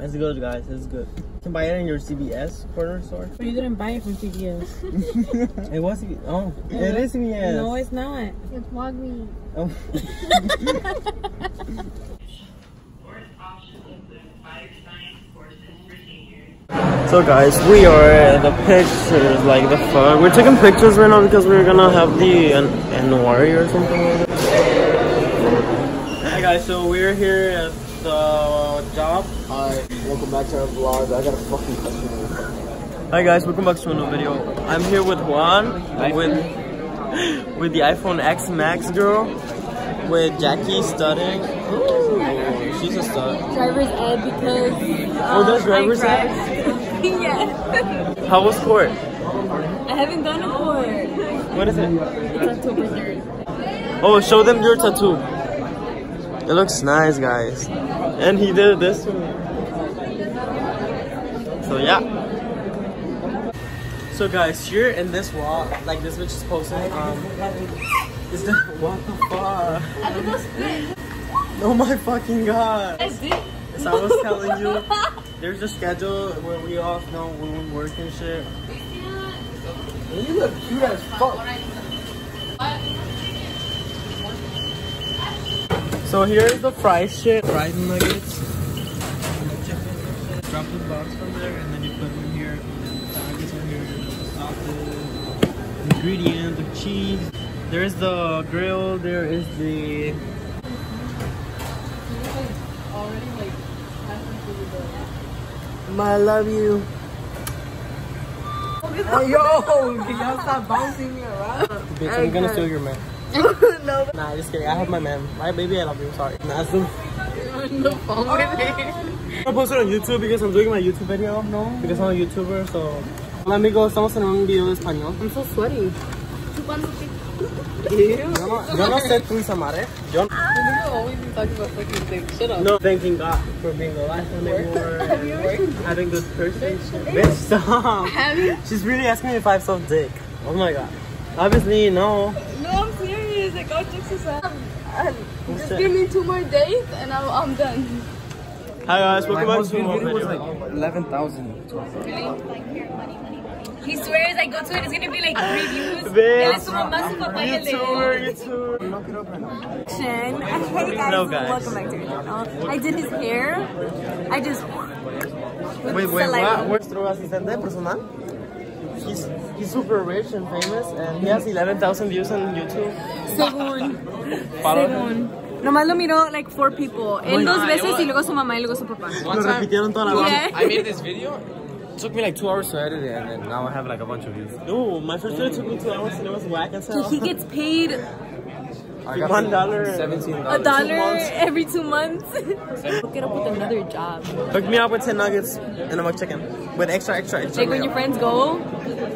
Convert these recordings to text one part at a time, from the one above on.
It's good, guys. It's good. You can buy it in your CVS corner store. But you didn't buy it from CVS. it was CVS. Oh, it is CVS. No, it's not. It's Walgreens. Oh. So guys, we are at the pictures, like the fuck. We're taking pictures right now because we're gonna have the an anniversary or something like that. Hey guys, so we're here at the job. Hi, welcome back to our vlog. I got a fucking customer. Hi guys, welcome back to another video. I'm here with Juan, with with the iPhone X Max girl, with Jackie studying. Ooh, she's a stud. Driver's ed because. Oh, there's um, driver's ed? yeah. How was court? I haven't gone to court. What is it? It's October 3rd. Oh, show them your tattoo. It looks nice, guys. And he did this to me. So yeah. So guys, here in this wall, like this bitch is posting, um, is the what the fuck? Oh my fucking god! As I was telling you, there's a schedule where we all know when we work and shit. You look cute as fuck. So here's the fried shit, fried nuggets, chicken. Drop the box from there, and then you put them here. And the nuggets are here, sauces, ingredients, the cheese. There's the grill. There is the. I love you. Hey, yo, can y'all stop bouncing me around? Bitch, I'm gonna steal your man. no. Nah, just kidding. I have my man. My baby, I love you. Sorry. Nah, so. On the phone with it. I post it on YouTube because I'm doing my YouTube video. No. Because I'm a YouTuber, so. Hola amigos, estamos en un video de español. I'm so sweaty. Yo no, yo no sé tu Samare. Yo ah, You always be talking about fucking things. Shut up. no thanking God for being alive anymore and having good person. Bitch, stop. Have you? She's really asking me if I have soft dick. Oh my god. Obviously, no. No, I'm serious. Like, all jokes aside. What's Just that? give me two more days and I'm, I'm done. Hi guys, My welcome back most to viewed more video was like 11,000. He swears I go to it, it's gonna be like three views. Bitch. Él estuvo más YouTuber, YouTuber. Knock it up right now. Shin. Hey guys, Hello, guys. welcome back to your channel. I did his hair. I just Wait, wait, what? Saliva. Where's nuestro asistente personal? He's he's super rich and famous, and he has 11,000 views on YouTube. según, Follow según. Nomás lo miró like four people. Él dos veces y luego su mamá y luego su papá. Lo repitieron toda la Yeah. I made this video. It took me like two hours to edit it, and then now I have like a bunch of views. No, my first video took me two hours and it was whack as So he gets paid I got One dollar. Seventeen a dollar every two months. Look it up with another job. Hook me up with 10 nuggets and a McChicken. With extra, extra, extra. Like when your friends go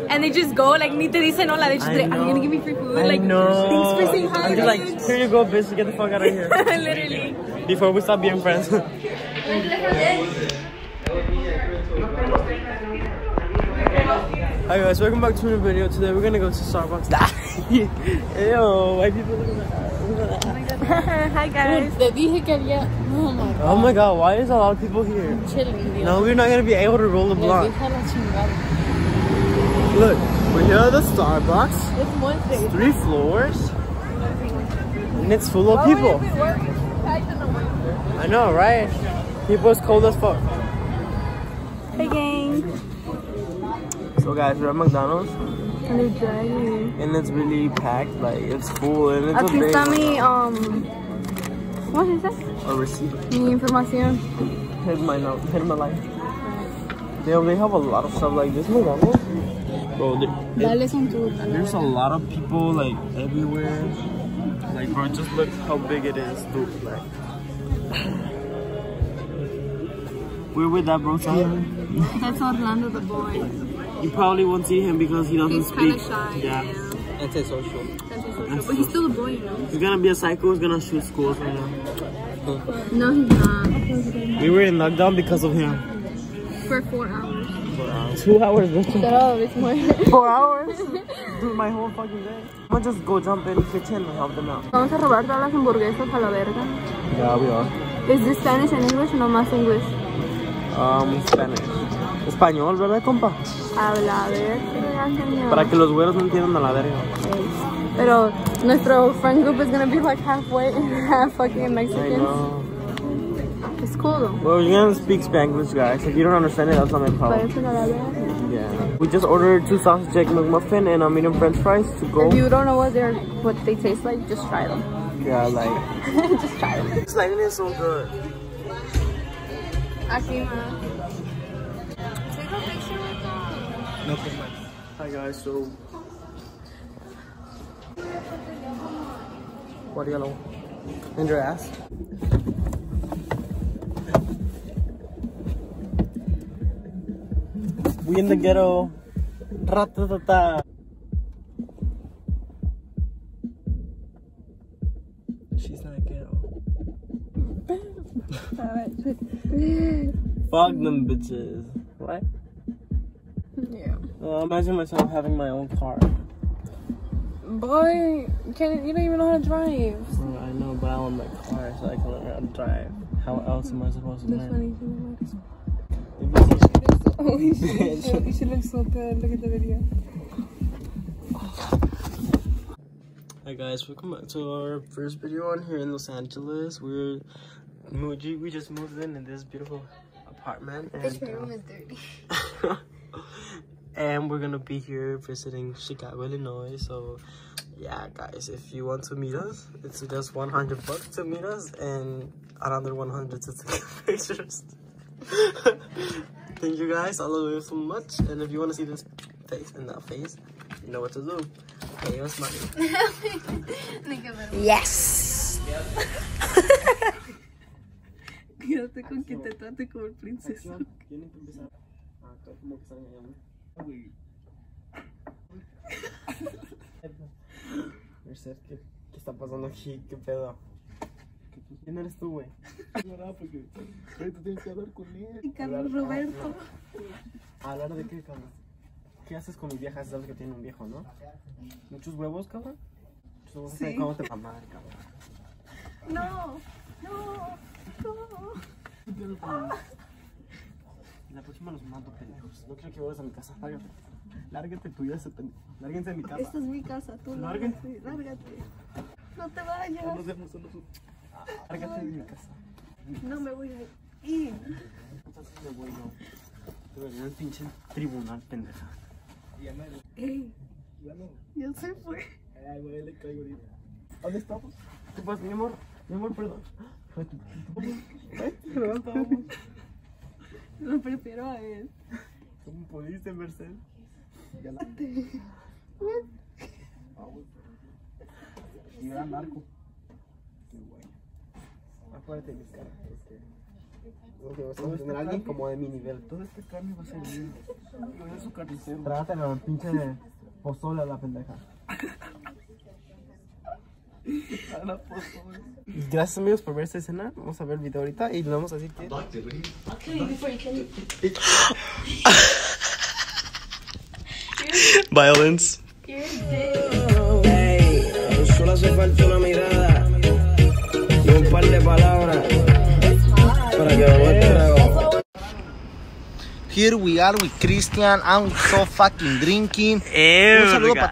and they just go, like ni te dicen hola. They just I like, are you gonna give me free food? I Like, know. thanks for saying hi. I'm just like, here you go, bitch. Get the fuck out of here. Literally. Before we stop being friends. Hi guys, welcome back to another video. Today we're gonna go to Starbucks. Ew, white people look at that. Hi guys. Te dije que había. Oh my oh god. Oh my god, why is a lot of people here? Chilling, Dios. No, we're not gonna be able to roll the Me block. deja la chingada. Look, we're here at the Starbucks. It's Wednesday. Three floors. And it's full of people. I know, right? People is cold as fuck. Hey gang. So guys, we're at McDonald's. And they're dragging. And it's really packed, like it's full and it's a Aquí big está mi, um, what is that? a receipt. Mi información. Here's my note, here's my life. They, they have a lot of stuff like this McDonald's. Bro, there- tu. there's a lot of people like everywhere. Like bro, just look how big it is, dude. Like We're with that bro Simon. That's Orlando the boy. You probably won't see him because he doesn't He's speak. kinda shy. Yeah. Yeah. Antisocial. But he's still a boy, you know? He's gonna be a psycho, he's gonna shoot schools right now. No, he's not. We were in lockdown because of him. For four hours. Two hours, bro. Shut up, it's more. Four hours? Dude, my whole fucking day. I'm gonna just go jump in the kitchen and help them out. Vamos a robar todas las hamburguesas a la verga. Yeah, we are. Is this Spanish and English? No más English. Um, Spanish. Español, ¿verdad, compa? Habla, a ver, señor. Para que los güeros no entiendan a la verga. Pero nuestro friend group is gonna be like halfway, half fucking I Mexican. know. It's cool though. Well, you can speak Spanglish, guys. If you don't understand it, that's not my But problem. it's not bad. Yeah. We just ordered two sausage egg McMuffin and a medium French fries to go. If you don't know what they're, what they taste like, just try them. Yeah, like. just try them. It's like it is so good. Aquí, No Hi guys, so what yellow? In your ass. We in the ghetto. Ratatata. She's not ghetto. Fuck them bitches, right? Yeah. Uh, imagine myself having my own car. Boy, can you don't even know how to drive. Uh, I know, but I want my car so I can learn how to drive. How else am I supposed to That's learn? funny. You If so, you should look so good. Look at the video. Hi guys, welcome back to our first video on here in Los Angeles. We're Muji. We just moved in in this beautiful apartment, and is dirty. and we're gonna be here visiting Chicago, Illinois. So yeah, guys, if you want to meet us, it's just 100 bucks to meet us, and another 100 to take pictures. Thank you guys, I love you so much. And if you want to see this face and that face, you know what to do. Pay us money. Yes. Quédate con quien te trate como el princesa. Merced, ¿qué, ¿qué está pasando aquí? ¿Qué pedo? ¿Quién eres tú, güey? porque tú tienes que hablar con él. Carlos Roberto. ¿Hablar de qué, cabrón? ¿Qué haces con mi vieja? Sabes que tiene un viejo, ¿no? ¿Muchos huevos, cabrón? Muchos huevos. Sí. ¿Cómo te va madre, cabrón? No, no, no. Los mato, pendejos. No quiero que vayas a mi casa. Lárgate. Lárgate tú y ese pendejo. Lárguense de mi casa. Esta es mi casa, tú Lárgate. lárgate, lárgate. No te vayas. Nos vemos solo tú. Lárgate de mi casa. No me voy a ir. Entonces me voy, no. Te veré en el pinche tribunal, pendeja. Ey, ya se fue. Ay, güey, le caigo ahorita. ¿Dónde estamos? ¿Qué pasa, mi amor? Mi amor, perdón. Tu- tu- tu-. ¿Dónde estábamos? Lo prefiero a él. ¿Cómo pudiste, Merced? Ya la... Güey. Y era narco. Qué guay. Acuérdate de mis caras. Porque... porque vamos a tener a alguien como de mi nivel. Todo este carne va a ser mío. Yo soy su carnicero. Trátelo, pinche pozole a la pendeja. Gracias amigos por ver esta escena. Vamos a ver el video ahorita y le vamos a decir que. Violence. Solo hace falta una mirada y un par de palabras para que me. Here we are with Christian. I'm so fucking drinking. Un saludo para